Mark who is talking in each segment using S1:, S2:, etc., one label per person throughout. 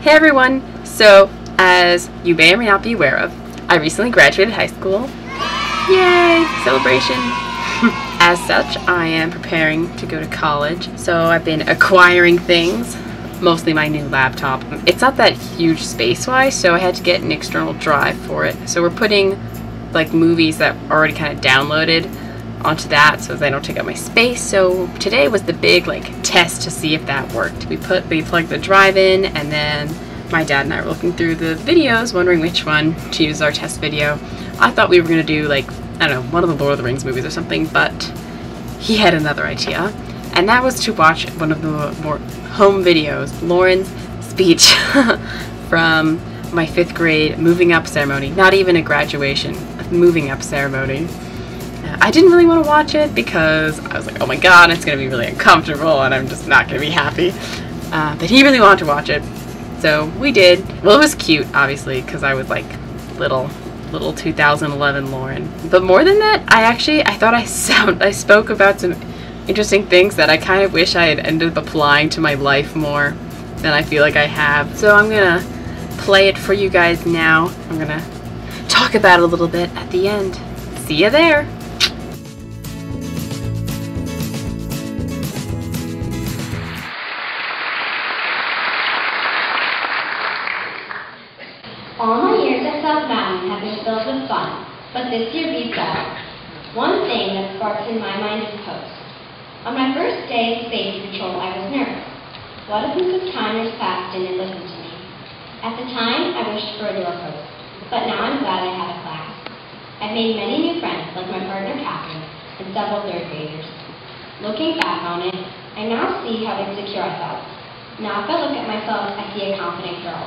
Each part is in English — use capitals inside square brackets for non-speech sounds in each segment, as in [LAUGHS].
S1: Hey everyone! So, as you may or may not be aware of, I recently graduated high school. Yay! Celebration! [LAUGHS] as such, I am preparing to go to college, so I've been acquiring things, mostly my new laptop. It's not that huge space-wise, so I had to get an external drive for it. So we're putting like movies that already kind of downloaded onto that so they don't take up my space. So today was the big like test to see if that worked. We put we plugged the drive in and then my dad and I were looking through the videos wondering which one to use our test video. I thought we were to do like I don't know, one of the Lord of the Rings movies or something, but he had another idea. And that was to watch one of the more home videos, Lauren's speech [LAUGHS] from my fifth grade moving up ceremony. Not even a graduation, a moving up ceremony. I didn't really want to watch it because I was like, oh my god, it's going to be really uncomfortable and I'm just not going to be happy. Uh, but he really wanted to watch it. So we did. Well, it was cute, obviously, because I was like little, little 2011 Lauren. But more than that, I actually, I thought I [LAUGHS] sound, I spoke about some interesting things that I kind of wish I had ended up applying to my life more than I feel like I have. So I'm going to play it for you guys now. I'm going to talk about it a little bit at the end. See you there.
S2: At Mountain have been filled with fun, but this year beats all. One thing that sparks in my mind is post. On my first day of Space Patrol, I was nervous. What if Mrs. Connors passed and listened to me? At the time, I wished for a door post, but now I'm glad I had a class. I've made many new friends, like my partner Catherine, and several third graders. Looking back on it, I now see how insecure I felt. Now if I look at myself, I see a confident girl.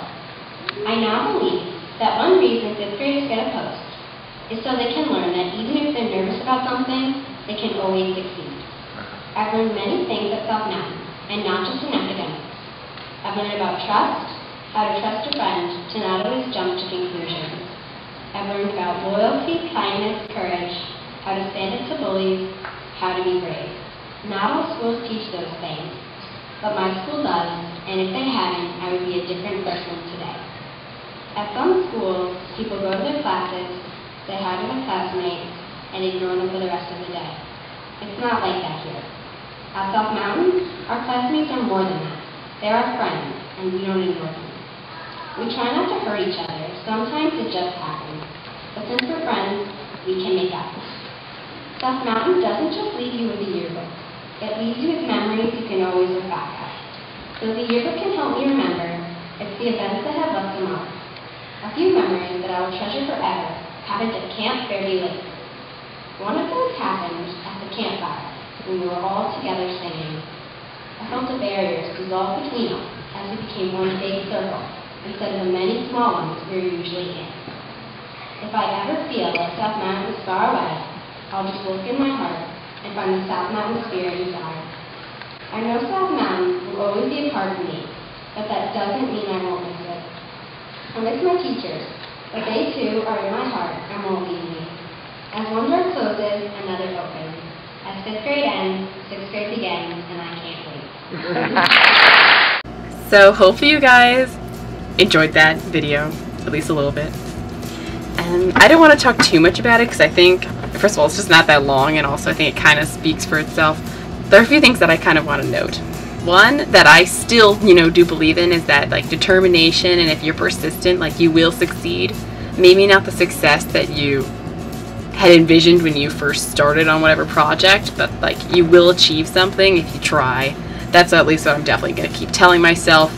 S2: I now believe that one reason fifth graders get a post is so they can learn that even if they're nervous about something, they can always succeed. I've learned many things at South Mountain, and not just in academics. I've learned about trust, how to trust a friend to not always jump to conclusions. I've learned about loyalty, kindness, courage, how to stand up to bullies, how to be brave. Not all schools teach those things, but my school does, and if they hadn't, I would be a different person today. At some schools, people go to their classes, say hi to their classmates, and ignore them for the rest of the day. It's not like that here. At South Mountain, our classmates are more than that. They're our friends, and we don't ignore them. We try not to hurt each other. Sometimes it just happens. But since we're friends, we can make up. South Mountain doesn't just leave you with a yearbook. It leaves you with memories you can always look back at. So the yearbook can help you remember, it's the events that have left a mark. A few memories that I will treasure forever happened at Camp Fairview Lake. One of those happened at the campfire when we were all together singing. I felt the barriers dissolve between us as we became one big circle instead of the many small ones we were usually in. If I ever feel that South Mountain is far away, I'll just look in my heart and find the South Mountain spirit inside. I know South Mountain will always be a part of me, but that doesn't mean I won't miss it. I miss my teachers, but they too are in my heart and won't leave me. As one door closes, another opens. As fifth grade ends, sixth grade begins, and I can't wait. [LAUGHS]
S1: So hopefully you guys enjoyed that video, at least a little bit. And I don't want to talk too much about it because I think, first of all, it's just not that long, and also I think it kind of speaks for itself. There are a few things that I kind of want to note. One that I still, you know, do believe in is that like determination, and if you're persistent, like you will succeed. Maybe not the success that you had envisioned when you first started on whatever project, but like you will achieve something if you try. That's at least what I'm definitely going to keep telling myself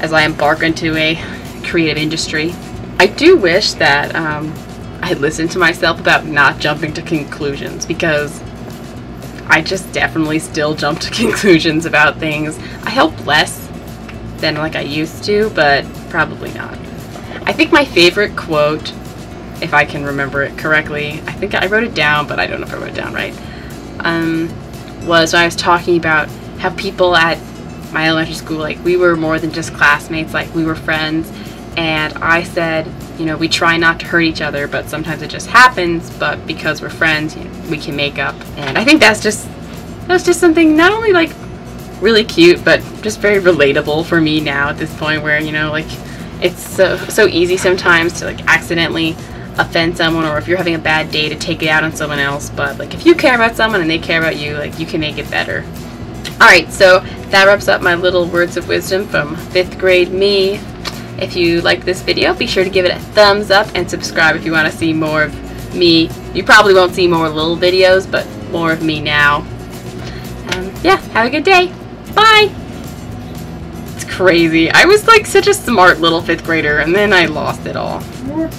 S1: as I embark into a creative industry. I do wish that um, I had listened to myself about not jumping to conclusions because I just definitely still jump to [LAUGHS] conclusions about things. I help less than like I used to, but probably not. I think my favorite quote, if I can remember it correctly, I think I wrote it down, but I don't know if I wrote it down right, um, was when I was talking about how people at my elementary school, like we were more than just classmates, like we were friends, and I said, you know, we try not to hurt each other, but sometimes it just happens. But because we're friends, you know, we can make up. And I think that's just that's just something not only like really cute, but just very relatable for me now at this point where, you know, like it's so so easy sometimes to like accidentally offend someone or if you're having a bad day to take it out on someone else, but like if you care about someone and they care about you, like you can make it better. Alright, so that wraps up my little words of wisdom from 5th grade me. If you like this video, be sure to give it a thumbs up and subscribe if you want to see more of me. You probably won't see more little videos, but more of me now. Um, yeah, have a good day. Bye! It's crazy. I was like such a smart little 5th grader, and then I lost it all. Do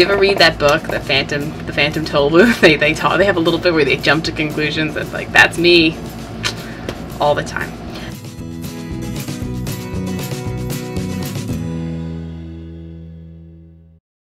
S1: you ever read that book, The Phantom, The Phantom Tollbooth? [LAUGHS] They they talk. They have a little bit where they jump to conclusions. It's like that's me all the time.